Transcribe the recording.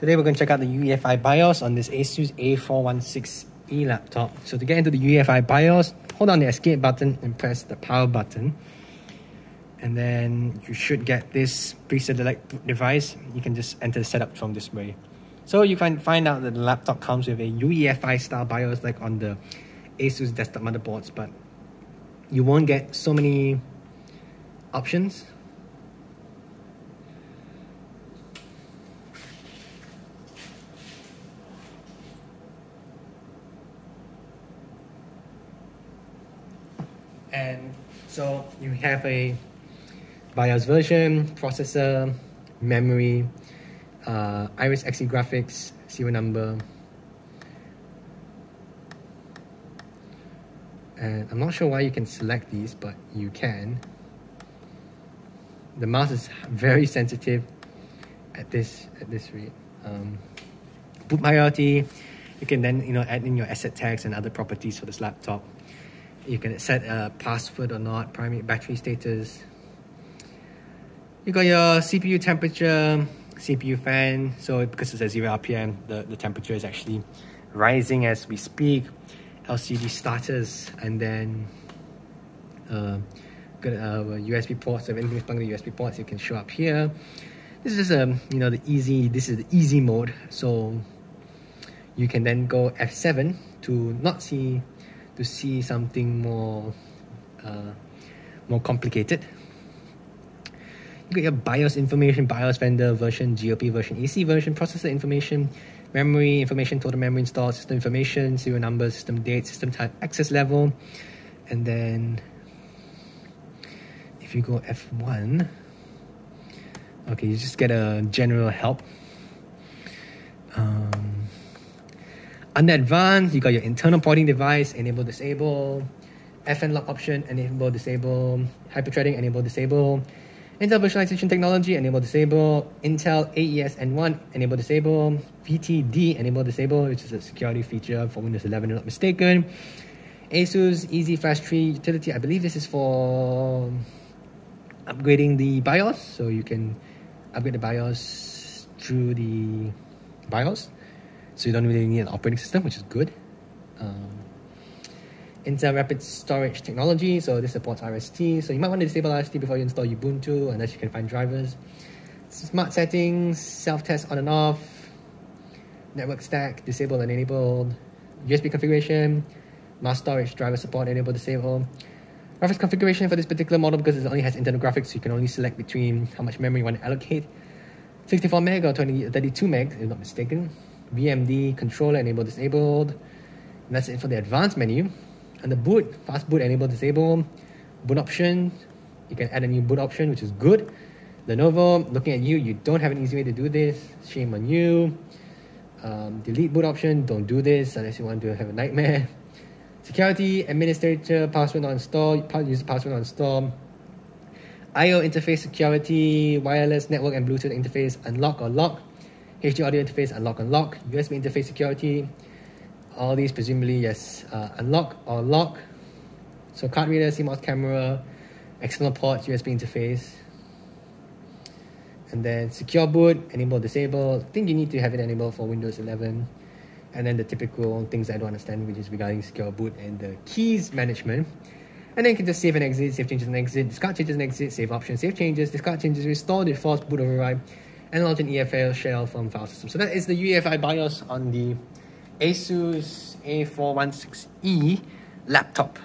Today we're going to check out the UEFI BIOS on this ASUS A416E laptop. So to get into the UEFI BIOS, hold on the escape button and press the power button. And then you should get this preset elect device. You can just enter the setup from this way. So you can find out that the laptop comes with a UEFI style BIOS like on the ASUS desktop motherboards, but you won't get so many options and so you have a BIOS version, processor, memory, uh, Iris Xe graphics, serial number, and I'm not sure why you can select these, but you can. The mouse is very sensitive at this at this rate. Um, boot priority, you can then you know add in your asset tags and other properties for this laptop you can set a password or not, primary battery status. You got your CPU temperature, CPU fan. So because it's at zero RPM, the, the temperature is actually rising as we speak. LCD status, and then uh, got uh, USB ports. If anything is plugged the USB ports, it can show up here. This is um, you know the easy. This is the easy mode. So you can then go F7 to not see to see something more uh, more complicated. You get your BIOS information, BIOS vendor version, GOP version, AC version, processor information, memory information, total memory installed, system information, serial number, system date, system type, access level, and then if you go F1, okay, you just get a general help. Um, under advanced, you got your internal pointing device, enable, disable, FN lock option, enable, disable, hyperthreading, enable, disable, Intel virtualization technology, enable, disable, Intel AES NI, enable, disable, VTD, enable, disable, which is a security feature for Windows 11, if not mistaken. ASUS EZ Flash 3 utility, I believe this is for upgrading the BIOS, so you can upgrade the BIOS through the BIOS so you don't really need an operating system, which is good. Um, Intel Rapid Storage Technology, so this supports RST. So you might want to disable RST before you install Ubuntu, unless you can find drivers. Smart settings, self-test on and off, network stack, disabled and enabled, USB configuration, mass storage, driver support, enable, disable. Graphics configuration for this particular model because it only has internal graphics, so you can only select between how much memory you want to allocate. 64 meg or 20, 32 meg, if not mistaken. VMD controller enable disabled. And that's it for the advanced menu. And the boot, fast boot enable disable. Boot option, you can add a new boot option, which is good. Lenovo, looking at you, you don't have an easy way to do this. Shame on you. Um, delete boot option, don't do this unless you want to have a nightmare. Security, administrator, password on install, user password on install. I/O interface security, wireless network and Bluetooth interface unlock or lock. HD audio interface, unlock, unlock, USB interface security, all these presumably, yes, uh, unlock or lock. So card reader, CMOS camera, external port, USB interface. And then secure boot, enable, disable. I think you need to have it enabled for Windows 11. And then the typical things I don't understand, which is regarding secure boot and the keys management. And then you can just save and exit, save changes and exit, discard changes and exit, save options, save changes, discard changes, restore, default, boot override, and an EFI shell from file system. So that is the UEFI BIOS on the ASUS A416E laptop.